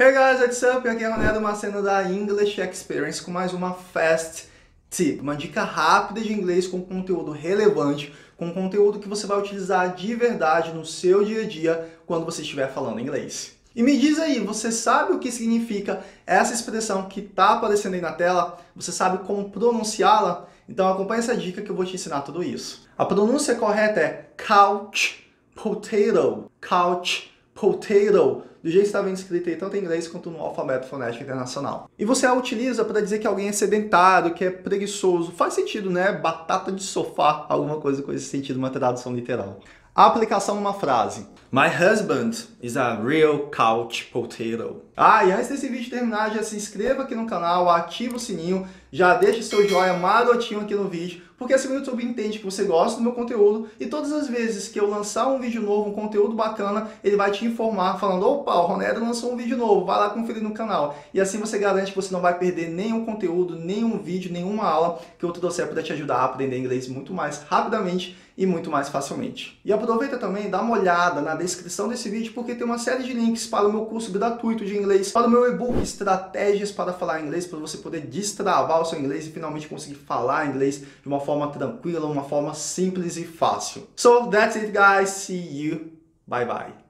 Hey guys, what's up? Aqui é Ronaldo Maceno da English Experience com mais uma Fast Tip, uma dica rápida de inglês com conteúdo relevante, com conteúdo que você vai utilizar de verdade no seu dia a dia quando você estiver falando inglês. E me diz aí, você sabe o que significa essa expressão que está aparecendo aí na tela? Você sabe como pronunciá-la? Então acompanhe essa dica que eu vou te ensinar tudo isso. A pronúncia correta é couch potato, couch potato, do jeito que estava escrito aí, tanto em inglês quanto no alfabeto fonético internacional. E você a utiliza para dizer que alguém é sedentário, que é preguiçoso. Faz sentido, né? Batata de sofá, alguma coisa com esse sentido, uma tradução literal. Aplicação numa frase. My husband is a real couch potato. Ah, e antes desse vídeo terminar, já se inscreva aqui no canal, ativa o sininho, já deixa seu joinha marotinho aqui no vídeo, porque assim o YouTube entende que você gosta do meu conteúdo e todas as vezes que eu lançar um vídeo novo, um conteúdo bacana, ele vai te informar falando, opa, o Ronero lançou um vídeo novo, vai lá conferir no canal. E assim você garante que você não vai perder nenhum conteúdo, nenhum vídeo, nenhuma aula que eu trouxer para te ajudar a aprender inglês muito mais rapidamente e muito mais facilmente. E aproveita também, dá uma olhada na descrição desse vídeo, porque tem uma série de links para o meu curso gratuito de inglês, para o meu e-book Estratégias para Falar Inglês, para você poder destravar o seu inglês e finalmente conseguir falar inglês de uma forma tranquila, uma forma simples e fácil. So that's it guys, see you, bye bye.